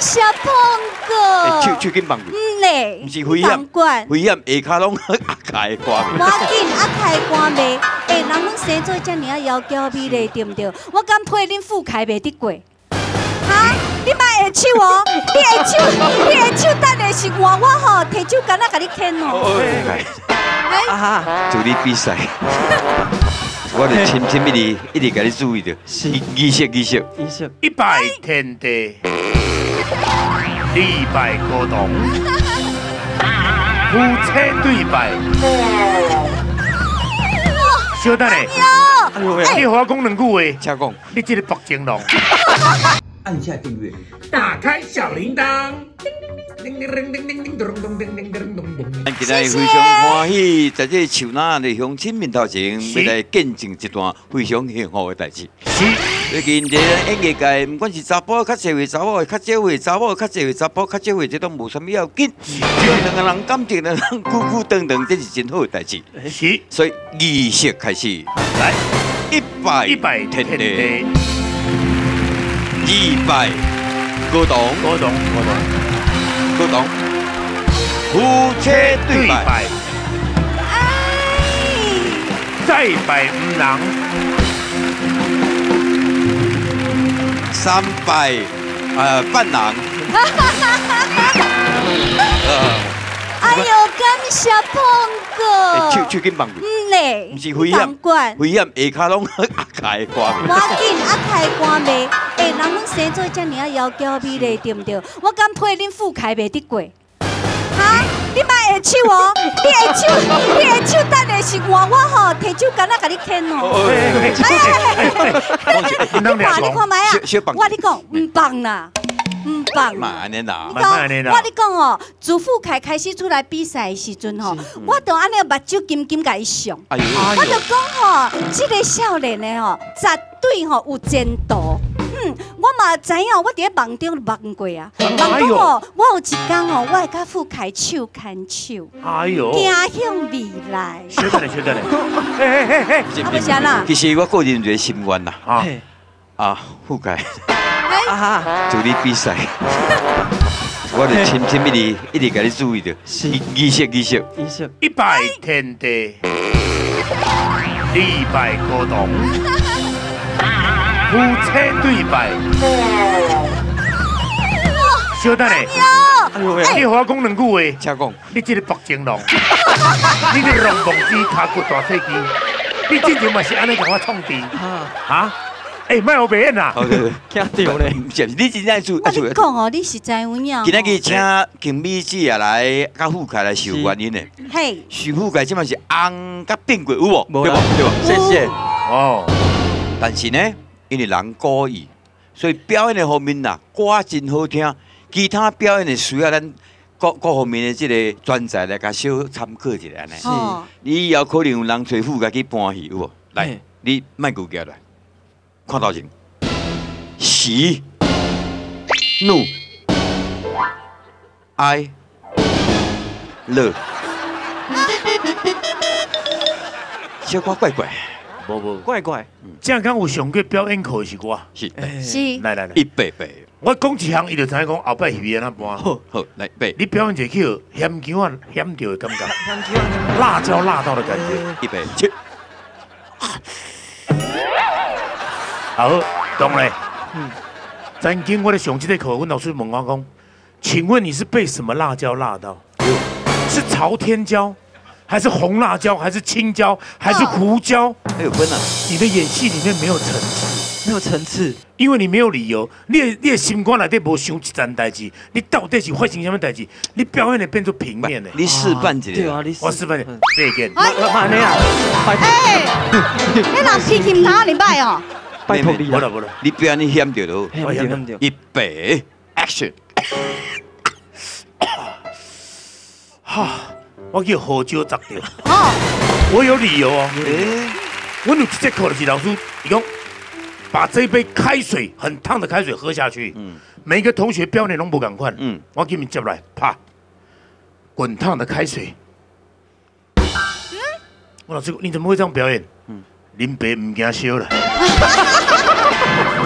小碰过。手手紧放住，嗯嘞，不是危险管，危险下骹拢 阿开歌我紧阿开关袂，哎，人拢生做遮尔啊妖娇美丽，对不对？我敢配恁富凯袂得过。哈，你莫下手哦，你下手，你下手等的是我我吼，摕手竿仔甲你牵哦。哎，啊哈，祝你比赛，我就深深一直一直甲你注意着，仪仪式仪式，医生，一拜天地，二拜高堂，夫妻对拜。小等下，哎呦喂，你和我讲两句话，请讲。你这个北京人。按下订阅。打开小铃铛。今日非常欢喜，在这树那的乡亲面头前，要来见证一段非常幸福的代志。是，最近这演艺界，不管是查甫较侪位，查某较少位，查某较侪位，查甫较少位，这都无什么要紧。两个人感情，两个人久久长长，这是真好的代志。是，所以仪式开始，来，一拜一拜天地，天地，二拜高堂，高堂，高堂，高堂，夫妻对拜，拜，再拜五郎，三拜呃伴郎，呃，哎呦，感谢碰哎手。手紧放住，嗯嘞，不是危险管，危险下骹拢阿开关。我紧压开关袂，哎，人拢生做遮尔啊妖娇美丽，对不对？我敢配恁富凯袂得过。哈，你莫下手哦，你下手，你下手等下是换我吼，摕手竿仔甲你牵哦。哎呀你看，你看麦啊！我你讲，唔放啦，唔放嘛。安尼啦你，慢慢地啦讲，我你讲哦，自富凯开始出来比赛的时阵吼，我都安尼目睭金金甲伊上。我就讲吼，这个少年的吼，绝对吼有前途。嗯，我嘛知影，我伫咧梦中梦过啊。梦过哦，我有一天哦，我会甲富凯手牵手，哎呦，行向未来。小等下，小等下，嘿嘿嘿。嘿，啊，不是啦，其实我个人有一个心愿啦，啊，啊，富凯，啊。哈，祝你比赛，我就深深一直一直甲你注意着，是。仪式仪式，医生，一拜天地，二拜高堂，夫妻对拜。小等下，哎呦喂，你和我讲两句话，请讲。你这个北京龙，你这个龙凤鸡卡骨大细鸡，你之前嘛是安尼甲我创治啊，啊？哎，卖我白眼啦！惊到咧，不是你真正做我跟你讲哦，你实在有影。今日请金美子也来，甲富凯来受原因的。嘿，受富凯即嘛是红甲变鬼有无？对不？对不？谢谢，哦，但是呢，因为人故意，所以表演的方面呐，歌真好听，其他表演的需要咱各各方面的这个专才来甲小参考一下呢。是。哦，你以后可能有人找副家去搬戏有无？来，你卖骨脚来，看头前，喜、怒、哀、乐，小可怪怪，无无，怪怪，正刚有上过表演课的是我。是哎是。来来来一，百倍，我讲一项，伊就知影讲后摆戏安怎搬。好，好来背你表演一个叫咸姜啊咸掉的感觉，辣椒辣到的感觉。一百七，好，懂嘞。嗯曾经我在上这个课，阮老师问我讲，请问你是被什么辣椒辣到？是朝天椒，还是红辣椒，还是青椒，还是胡椒？还有分啊，你的演戏里面没有层次，没有层次，因为你没有理由，你的你的心肝内底无想一件代志，你到底是发生什么代志？你表演的变做平面的。你示范一下。对啊，，你我示范一下，这一件。慢慢安尼啊，拜哎，你人脾气唔通你摆哦。拜托你啦，无了无了，你表演险掉咯，嘿，对对，一百 action，哈，我叫胡椒砸掉，哦，我有理由哦。诶，我有一节课就是老师，伊讲把这一杯开水很烫的开水喝下去，嗯每一个同学表演拢不赶快，嗯，我给你们接来，啪，滚烫的开水。我老师，你怎么会这样表演？嗯，林北唔惊烧了。